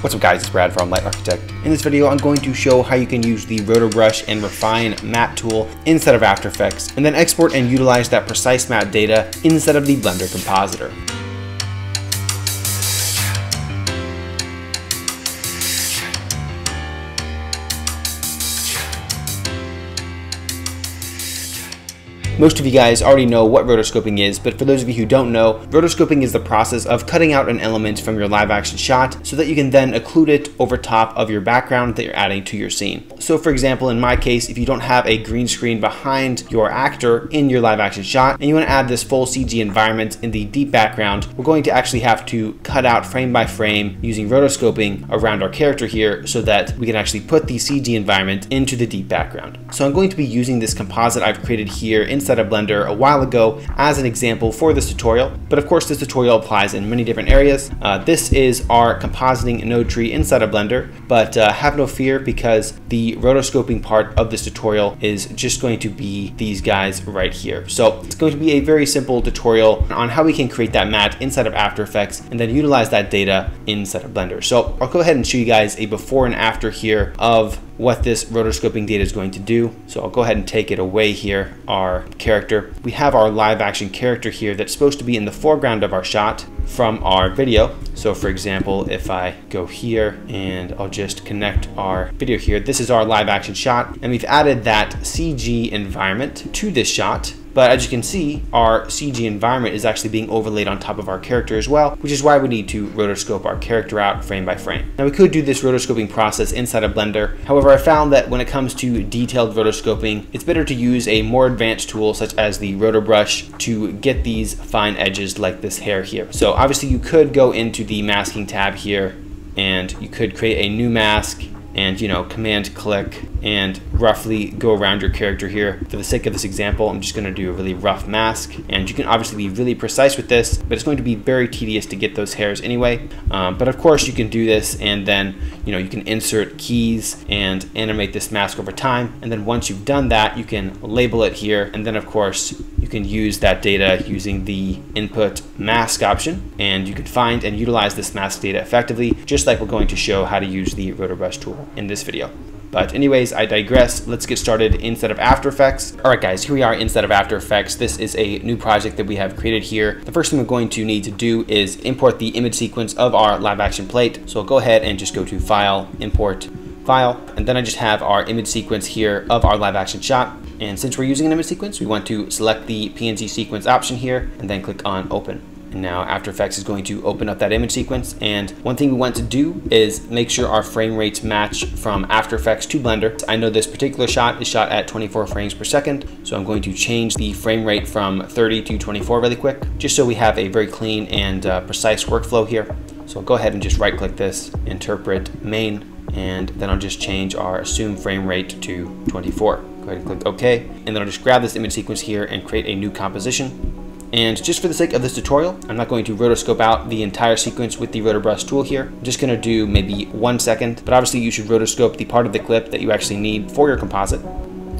What's up guys, it's Brad from Light Architect. In this video, I'm going to show how you can use the Roto Brush and Refine matte tool instead of After Effects, and then export and utilize that precise matte data instead of the Blender compositor. Most of you guys already know what rotoscoping is, but for those of you who don't know, rotoscoping is the process of cutting out an element from your live action shot so that you can then occlude it over top of your background that you're adding to your scene. So for example, in my case, if you don't have a green screen behind your actor in your live action shot and you want to add this full CG environment in the deep background, we're going to actually have to cut out frame by frame using rotoscoping around our character here so that we can actually put the CG environment into the deep background. So I'm going to be using this composite I've created here inside inside of Blender a while ago as an example for this tutorial, but of course this tutorial applies in many different areas. Uh, this is our compositing node tree inside of Blender, but uh, have no fear because the rotoscoping part of this tutorial is just going to be these guys right here. So it's going to be a very simple tutorial on how we can create that matte inside of After Effects and then utilize that data inside of Blender. So I'll go ahead and show you guys a before and after here of what this rotoscoping data is going to do. So I'll go ahead and take it away here, our character. We have our live action character here that's supposed to be in the foreground of our shot from our video. So for example, if I go here and I'll just connect our video here, this is our live action shot and we've added that CG environment to this shot but as you can see, our CG environment is actually being overlaid on top of our character as well, which is why we need to rotoscope our character out frame by frame. Now we could do this rotoscoping process inside of Blender. However, I found that when it comes to detailed rotoscoping, it's better to use a more advanced tool such as the Roto Brush to get these fine edges like this hair here. So obviously you could go into the masking tab here and you could create a new mask and you know command click and roughly go around your character here. For the sake of this example, I'm just going to do a really rough mask and you can obviously be really precise with this, but it's going to be very tedious to get those hairs anyway. Um, but of course you can do this and then you know you can insert keys and animate this mask over time. And then once you've done that, you can label it here. And then of course you can use that data using the input mask option and you can find and utilize this mask data effectively, just like we're going to show how to use the Rotobrush tool in this video. But anyways, I digress. Let's get started instead of After Effects. All right, guys, here we are instead of After Effects. This is a new project that we have created here. The first thing we're going to need to do is import the image sequence of our live action plate. So I'll go ahead and just go to File, Import, File, and then I just have our image sequence here of our live action shot. And since we're using an image sequence, we want to select the PNG sequence option here and then click on Open. And now After Effects is going to open up that image sequence. And one thing we want to do is make sure our frame rates match from After Effects to Blender. I know this particular shot is shot at 24 frames per second. So I'm going to change the frame rate from 30 to 24 really quick, just so we have a very clean and uh, precise workflow here. So I'll go ahead and just right click this, interpret main, and then I'll just change our assume frame rate to 24. Go ahead and click OK, and then I'll just grab this image sequence here and create a new composition. And just for the sake of this tutorial, I'm not going to rotoscope out the entire sequence with the Rotobrush tool here. I'm just gonna do maybe one second, but obviously you should rotoscope the part of the clip that you actually need for your composite.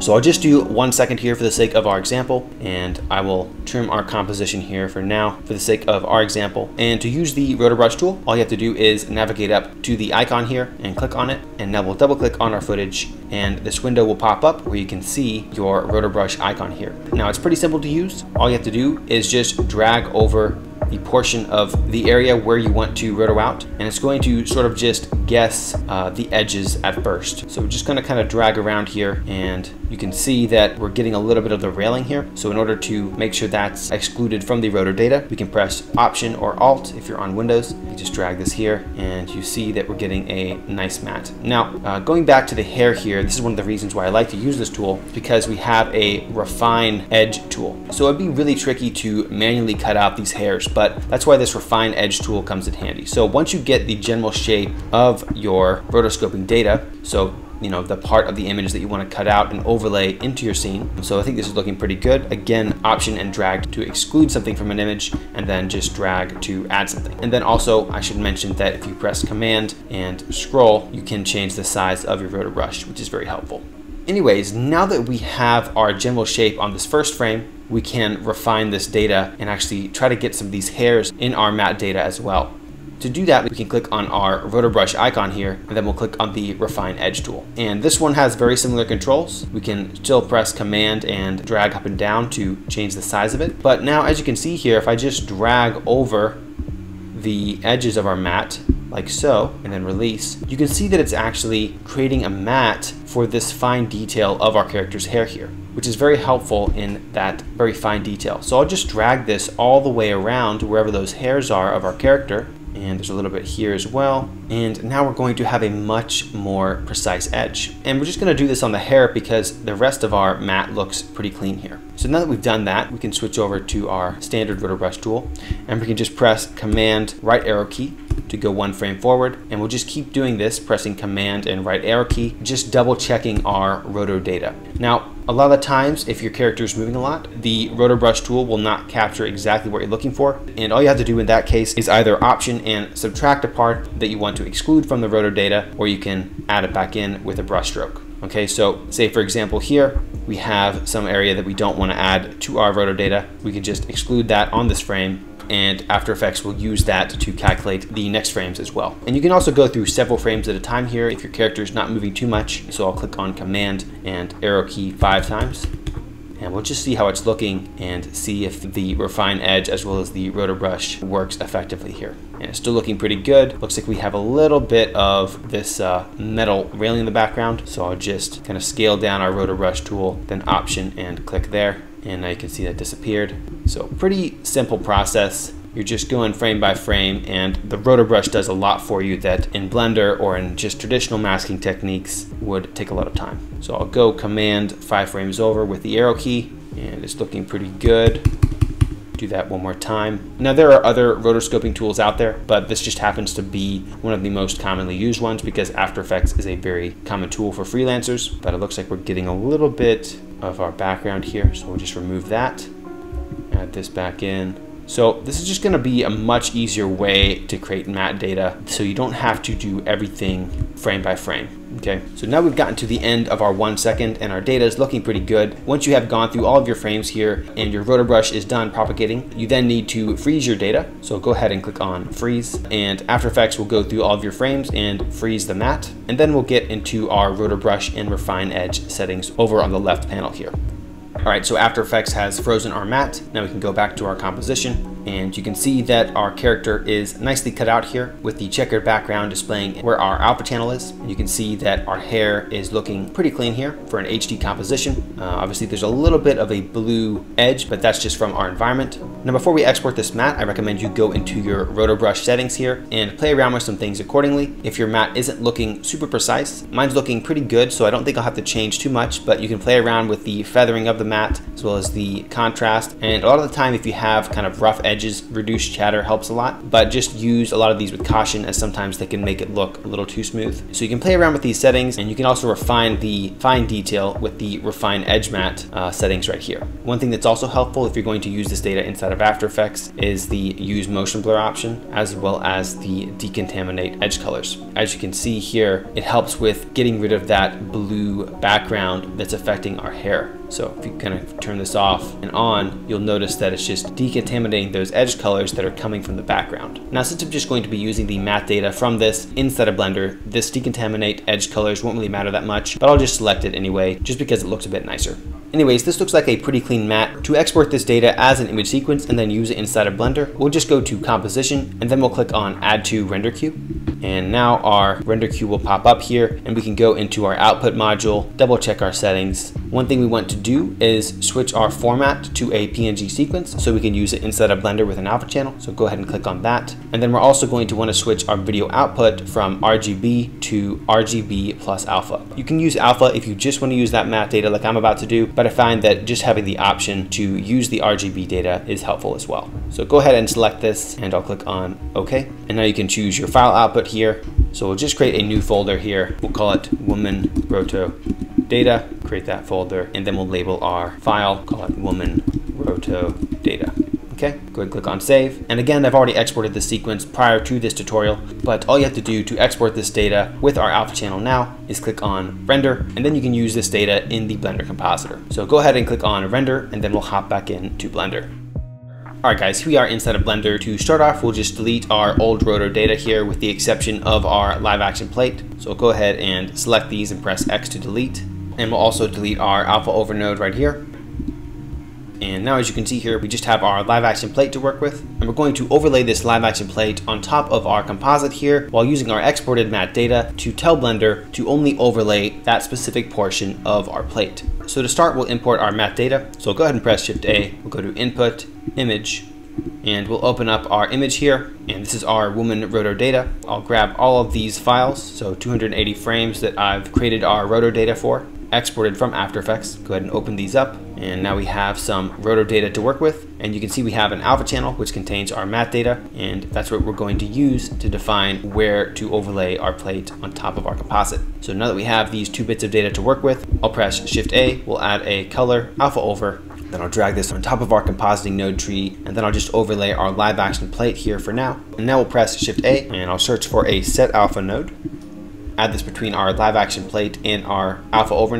So I'll just do one second here for the sake of our example, and I will trim our composition here for now for the sake of our example. And to use the Rotobrush tool, all you have to do is navigate up to the icon here and click on it. And now we'll double click on our footage and this window will pop up where you can see your Rotobrush icon here. Now it's pretty simple to use. All you have to do is just drag over the portion of the area where you want to roto out and it's going to sort of just guess uh, the edges at first. So we're just going to kind of drag around here and you can see that we're getting a little bit of the railing here. So in order to make sure that's excluded from the roto data, we can press Option or Alt if you're on Windows. You just drag this here and you see that we're getting a nice matte. Now, uh, going back to the hair here, this is one of the reasons why I like to use this tool because we have a refine edge tool. So it'd be really tricky to manually cut out these hairs, but that's why this refine edge tool comes in handy. So once you get the general shape of your rotoscoping data, so you know, the part of the image that you want to cut out and overlay into your scene. So I think this is looking pretty good. Again, option and drag to exclude something from an image and then just drag to add something. And then also I should mention that if you press command and scroll, you can change the size of your roto brush, which is very helpful. Anyways, now that we have our general shape on this first frame, we can refine this data and actually try to get some of these hairs in our matte data as well. To do that, we can click on our roto brush icon here, and then we'll click on the refine edge tool. And this one has very similar controls. We can still press command and drag up and down to change the size of it. But now, as you can see here, if I just drag over the edges of our matte like so, and then release, you can see that it's actually creating a matte for this fine detail of our character's hair here, which is very helpful in that very fine detail. So I'll just drag this all the way around wherever those hairs are of our character, and there's a little bit here as well. And now we're going to have a much more precise edge. And we're just gonna do this on the hair because the rest of our matte looks pretty clean here. So now that we've done that, we can switch over to our standard roto brush tool and we can just press command right arrow key to go one frame forward. And we'll just keep doing this, pressing command and right arrow key, just double checking our roto data. Now, a lot of the times, if your character is moving a lot, the roto brush tool will not capture exactly what you're looking for. And all you have to do in that case is either option and subtract a part that you want to exclude from the roto data, or you can add it back in with a brush stroke. Okay, so say for example here, we have some area that we don't want to add to our roto data. We can just exclude that on this frame and After Effects will use that to calculate the next frames as well. And you can also go through several frames at a time here if your character is not moving too much. So I'll click on Command and arrow key five times. And we'll just see how it's looking and see if the refine edge as well as the roto brush works effectively here. And it's still looking pretty good. Looks like we have a little bit of this uh, metal railing in the background. So I'll just kind of scale down our roto brush tool, then option and click there and now you can see that disappeared. So pretty simple process. You're just going frame by frame and the roto brush does a lot for you that in Blender or in just traditional masking techniques would take a lot of time. So I'll go command five frames over with the arrow key and it's looking pretty good. Do that one more time. Now there are other rotoscoping tools out there, but this just happens to be one of the most commonly used ones because After Effects is a very common tool for freelancers, but it looks like we're getting a little bit of our background here. So we'll just remove that, add this back in. So this is just gonna be a much easier way to create matte data so you don't have to do everything frame by frame. Okay, so now we've gotten to the end of our one second and our data is looking pretty good. Once you have gone through all of your frames here and your roto brush is done propagating, you then need to freeze your data. So go ahead and click on freeze and After Effects will go through all of your frames and freeze the matte. And then we'll get into our roto brush and refine edge settings over on the left panel here. All right, so After Effects has frozen our matte. Now we can go back to our composition and you can see that our character is nicely cut out here with the checkered background displaying where our alpha channel is. You can see that our hair is looking pretty clean here for an HD composition. Uh, obviously there's a little bit of a blue edge, but that's just from our environment. Now before we export this matte, I recommend you go into your roto brush settings here and play around with some things accordingly. If your matte isn't looking super precise, mine's looking pretty good, so I don't think I'll have to change too much, but you can play around with the feathering of the matte as well as the contrast. And a lot of the time, if you have kind of rough edges, edges, reduced chatter helps a lot, but just use a lot of these with caution as sometimes they can make it look a little too smooth. So you can play around with these settings and you can also refine the fine detail with the refine edge matte uh, settings right here. One thing that's also helpful if you're going to use this data inside of After Effects is the use motion blur option as well as the decontaminate edge colors. As you can see here, it helps with getting rid of that blue background that's affecting our hair. So if you kind of turn this off and on, you'll notice that it's just decontaminating those edge colors that are coming from the background. Now, since I'm just going to be using the matte data from this inside of Blender, this decontaminate edge colors won't really matter that much, but I'll just select it anyway, just because it looks a bit nicer. Anyways, this looks like a pretty clean matte. To export this data as an image sequence and then use it inside of Blender, we'll just go to composition and then we'll click on add to render queue. And now our render queue will pop up here and we can go into our output module, double check our settings. One thing we want to do is switch our format to a PNG sequence so we can use it inside of Blender with an alpha channel. So go ahead and click on that. And then we're also going to want to switch our video output from RGB to RGB plus alpha. You can use alpha if you just want to use that matte data like I'm about to do, but but I find that just having the option to use the RGB data is helpful as well. So go ahead and select this and I'll click on OK. And now you can choose your file output here. So we'll just create a new folder here. We'll call it woman roto data, create that folder, and then we'll label our file, call it woman roto data. Okay, go ahead and click on save. And again, I've already exported the sequence prior to this tutorial, but all you have to do to export this data with our alpha channel now is click on render, and then you can use this data in the Blender compositor. So go ahead and click on render, and then we'll hop back into Blender. Alright guys, here we are inside of Blender. To start off, we'll just delete our old roto data here with the exception of our live action plate. So we'll go ahead and select these and press X to delete. And we'll also delete our alpha over node right here. And now as you can see here, we just have our live action plate to work with. And we're going to overlay this live action plate on top of our composite here while using our exported matte data to tell Blender to only overlay that specific portion of our plate. So to start, we'll import our matte data. So we'll go ahead and press Shift A. We'll go to Input, Image, and we'll open up our image here. And this is our woman roto data. I'll grab all of these files, so 280 frames that I've created our roto data for exported from After Effects. Go ahead and open these up. And now we have some roto data to work with. And you can see we have an alpha channel, which contains our matte data. And that's what we're going to use to define where to overlay our plate on top of our composite. So now that we have these two bits of data to work with, I'll press Shift A, we'll add a color alpha over, then I'll drag this on top of our compositing node tree, and then I'll just overlay our live action plate here for now. And now we'll press Shift A, and I'll search for a set alpha node add this between our live action plate and our alpha over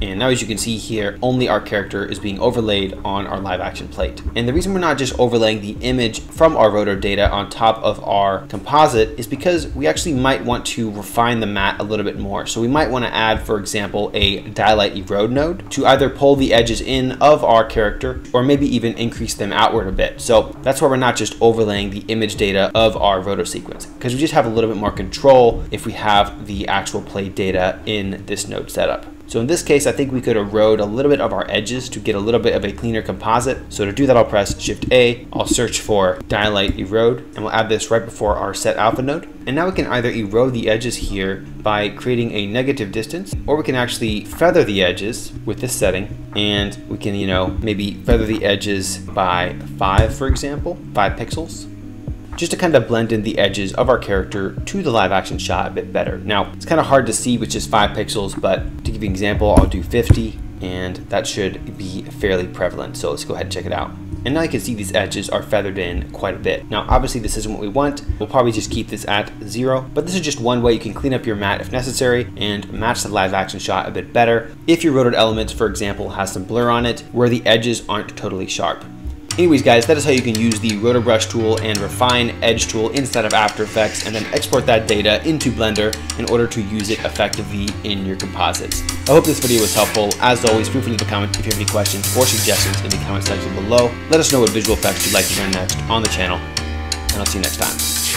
And now as you can see here, only our character is being overlaid on our live action plate. And the reason we're not just overlaying the image from our roto data on top of our composite is because we actually might want to refine the matte a little bit more. So we might want to add, for example, a dilate erode node to either pull the edges in of our character or maybe even increase them outward a bit. So that's why we're not just overlaying the image data of our roto sequence because we just have a little bit more control if we have the actual plate data in this node setup. So in this case, I think we could erode a little bit of our edges to get a little bit of a cleaner composite. So to do that, I'll press Shift A, I'll search for Dilate Erode, and we'll add this right before our set alpha node. And now we can either erode the edges here by creating a negative distance, or we can actually feather the edges with this setting, and we can, you know, maybe feather the edges by five, for example, five pixels just to kind of blend in the edges of our character to the live action shot a bit better. Now, it's kind of hard to see with just 5 pixels, but to give you an example, I'll do 50, and that should be fairly prevalent. So let's go ahead and check it out. And now you can see these edges are feathered in quite a bit. Now, obviously this isn't what we want. We'll probably just keep this at zero, but this is just one way you can clean up your matte if necessary and match the live action shot a bit better. If your rotored element, for example, has some blur on it where the edges aren't totally sharp. Anyways guys, that is how you can use the roto brush tool and refine edge tool inside of After Effects and then export that data into Blender in order to use it effectively in your composites. I hope this video was helpful. As always, feel free to leave a comment if you have any questions or suggestions in the comment section below. Let us know what visual effects you'd like to learn next on the channel, and I'll see you next time.